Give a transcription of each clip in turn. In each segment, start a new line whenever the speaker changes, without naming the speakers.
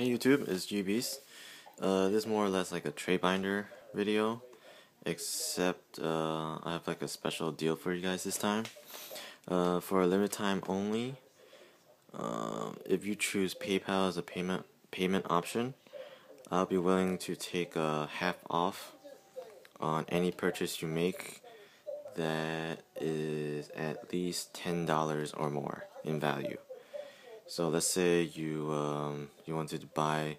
Hey YouTube, it's GBeast. Uh, this is more or less like a tray binder video, except uh, I have like a special deal for you guys this time. Uh, for a limited time only, uh, if you choose PayPal as a payment payment option, I'll be willing to take a half off on any purchase you make that is at least ten dollars or more in value. So let's say you um, you wanted to buy,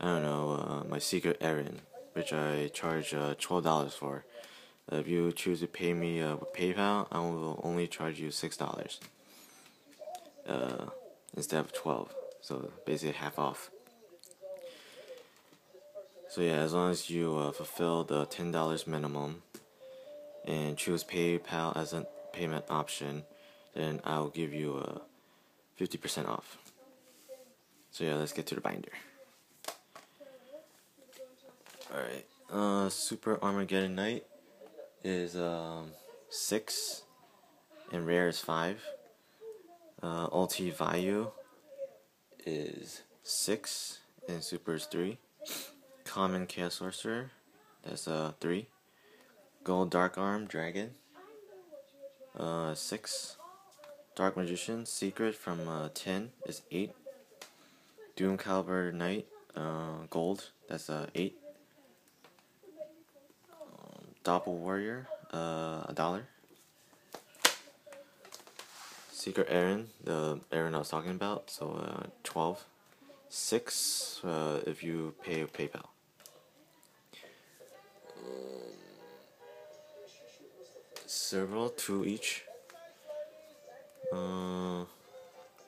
I don't know, uh, my Secret Ehren, which I charge uh, twelve dollars for. if you choose to pay me uh, with PayPal, I will only charge you six dollars uh, instead of twelve. So basically half off. So yeah, as long as you uh, fulfill the ten dollars minimum and choose PayPal as a payment option, then I'll give you a 50% off. So yeah, let's get to the binder. Alright, uh, Super Armageddon Knight is um, 6 and rare is 5. Uh, Ulti Vayu is 6 and super is 3. Common Chaos Sorcerer, that's uh, 3. Gold Dark Armed Dragon, uh, 6. Dark Magician, Secret from uh, 10 is 8. Doomcaliber Knight, uh, Gold, that's uh, 8. Um, Doppelwarrior, uh, a dollar. Secret Ehren, the Ehren I was talking about, so uh, 12. 6 uh, if you pay PayPal. Um, Cerburrel, 2 each. Uh,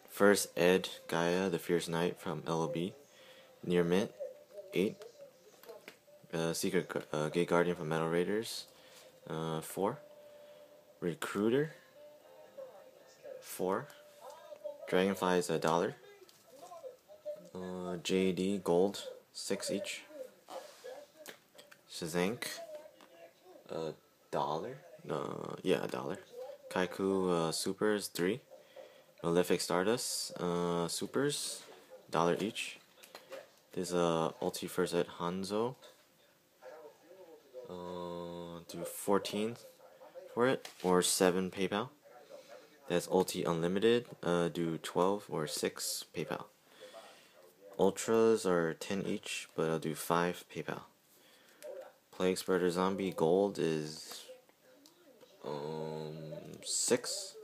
first Ed Gaia, the Fierce Knight from LOB. Near Mint, 8. Uh, Secret uh, Gate Guardian from Metal Raiders, uh, 4. Recruiter, 4. Dragonfly is a dollar. Uh, JD Gold, 6 each. Sazank, a dollar. Uh, yeah, a dollar. Kycoo uh, Supers 3. Malefic Stardust uh, Supers, dollar each. There's a ulti first at Hanzo. Uh, do 14 for it, or 7 PayPal. That's ulti unlimited, uh, do 12 or 6 PayPal. Ultras are 10 each, but I'll do 5 PayPal. Plague Spreader Zombie Gold is um, six.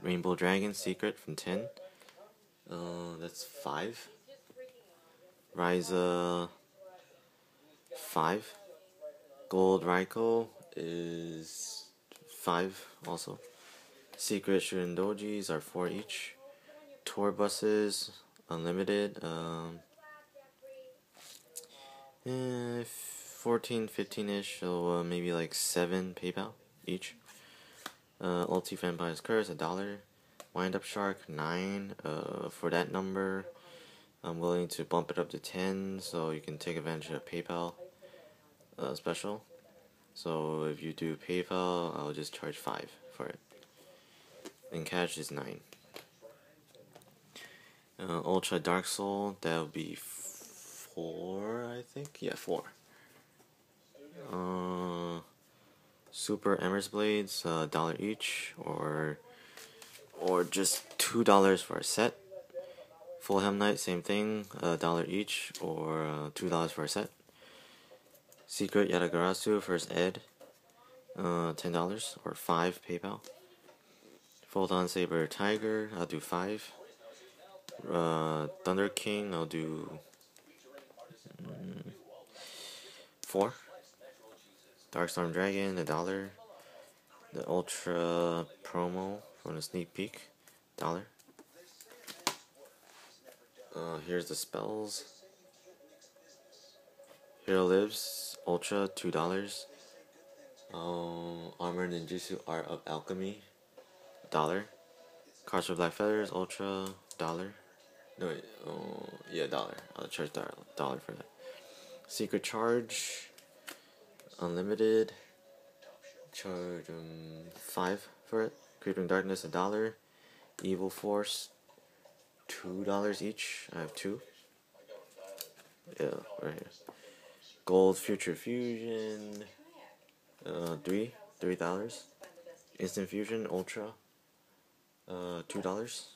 Rainbow Dragon Secret from ten. Uh, that's five. Raiza five. Gold Raikou is five also. Secret Shurindojis are four each. Tour buses unlimited. Um, eh, 14, 15-ish, so uh, maybe like 7 PayPal each. Uh, Ulti Vampire's Curse, a dollar. Wind Up Shark, 9. Uh, for that number, I'm willing to bump it up to 10, so you can take advantage of PayPal uh, special. So if you do PayPal, I'll just charge 5 for it. And cash is 9. Uh, Ultra Dark Soul, that would be 4, I think? Yeah, 4. Uh, Super Emers Blades, a uh, dollar each, or or just two dollars for a set. Full Helm Knight, same thing, a dollar each, or uh, two dollars for a set. Secret Yatagarasu, first Ed, uh, ten dollars or five PayPal. Photon Sabre Tiger, I'll do five. Uh, Thunder King, I'll do mm, four. Darkstorm Dragon, a dollar. The Ultra promo from the sneak peek, dollar. Uh, here's the spells. Hero Lives, Ultra, two dollars. Um, Armor Ninjutsu Art of Alchemy, dollar. Cards for Black Feathers, Ultra, dollar. No, wait, uh, yeah, dollar. I'll charge dollar, dollar for that. Secret Charge, unlimited. Charge um five for it. Creeping Darkness a dollar. Evil Force two dollars each. I have two. Yeah, right here. Gold Future Fusion. Uh, three, three dollars. Instant Fusion Ultra. Uh, two dollars.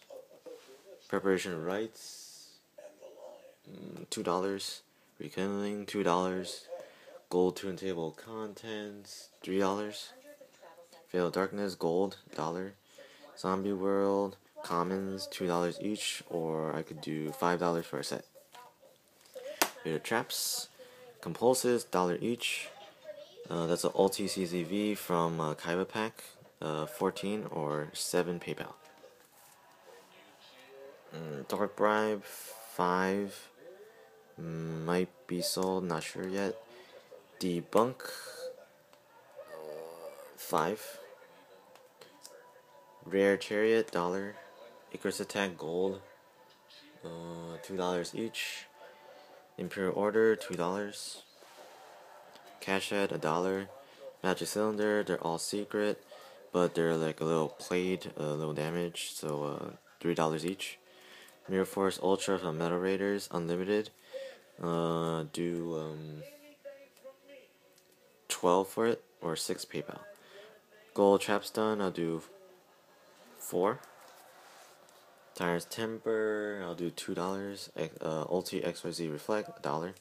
Preparation rights. Mm, two dollars. Rekindling two dollars. Gold turntable contents three dollars. Veil Darkness gold dollar. Zombie World commons two dollars each, or I could do five dollars for a set. Here traps, compulses dollar each. Uh, that's an ulti CCV from uh, Kaiba Pack, uh, 14 or 7 PayPal. Mm, Dark Bribe 5 mm, might be sold, not sure yet. Debunk 5 Rare Chariot, dollar. Icarus Attack, gold. Uh, two dollars each. Imperial Order, two dollars. Cash Head, a dollar. Magic Cylinder, they're all secret, but they're like a little played, a little damage, so uh, three dollars each. Mirror Force Ultra from Metal Raiders, unlimited. Uh, do um, twelve for it or six PayPal. Gold trap's done, I'll do four. Tyrant's Temper, I'll do two dollars. Uh, Ulti XYZ Reflect, dollar.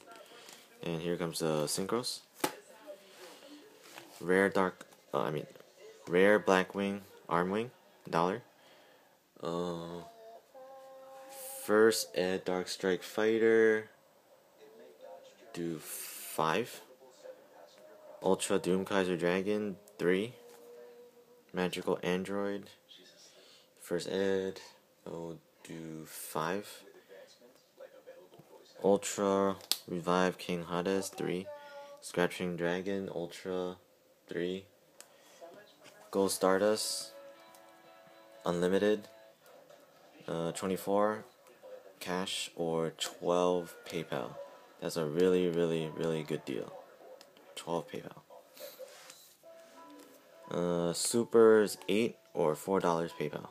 And here comes the Synchros. Rare Dark, uh, I mean, Rare black wing, arm wing, dollar. Uh, first Ed Dark Strike Fighter, do five. Ultra Doom Kaiser Dragon, three. Magical Android, First Ed, I'll do 5. Ultra, Revive King Hades, 3. Scratching Dragon, Ultra, 3. Gold Stardust, Unlimited, uh, 24 cash or 12 PayPal. That's a really, really, really good deal. 12 PayPal. Uh, Supers 8 or $4 PayPal.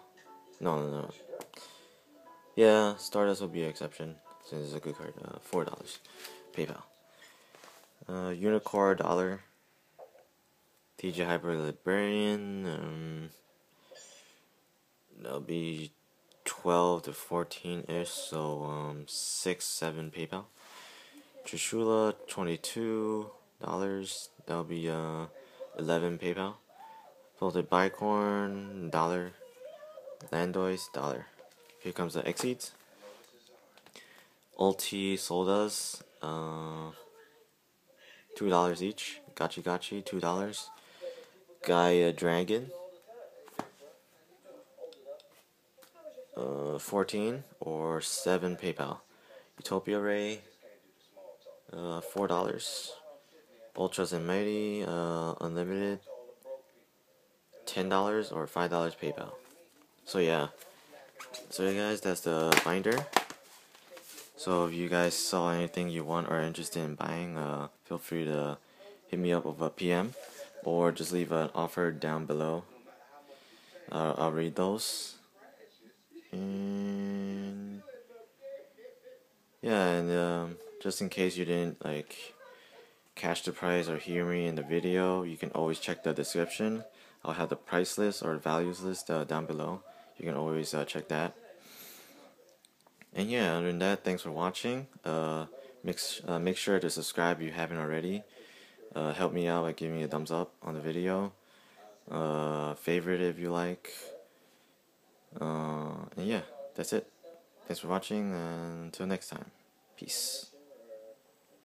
No, no, no. Yeah, Stardust will be an exception since it's a good card. Uh, Four dollars, PayPal. Uh, Unicorn dollar. T.G. Hyper Librarian. Um, that'll be twelve to fourteen ish. So um, six, seven PayPal. Trishula twenty two dollars. That'll be uh eleven PayPal. Salted Bicorn dollar. Landois, dollar. Here comes the Exceeds. Ulti Soldas, uh, two dollars each. Gachi Gachi, two dollars. Gaia Dragon, uh, fourteen or seven PayPal. Utopia Ray, uh, four dollars. Ultras and Mighty, uh, unlimited, ten dollars or five dollars PayPal. So yeah. So yeah guys, that's the binder. So if you guys saw anything you want or interested in buying, uh, feel free to hit me up with a PM or just leave an offer down below. Uh, I'll read those. And yeah, and um, just in case you didn't like catch the price or hear me in the video, you can always check the description. I'll have the price list or values list uh, down below you can always uh, check that. And yeah, other than that, thanks for watching. Uh, make, uh, make sure to subscribe if you haven't already. Uh, help me out by giving me a thumbs up on the video. Uh, favorite if you like. Uh, and yeah, that's it. Thanks for watching, and until next time. Peace.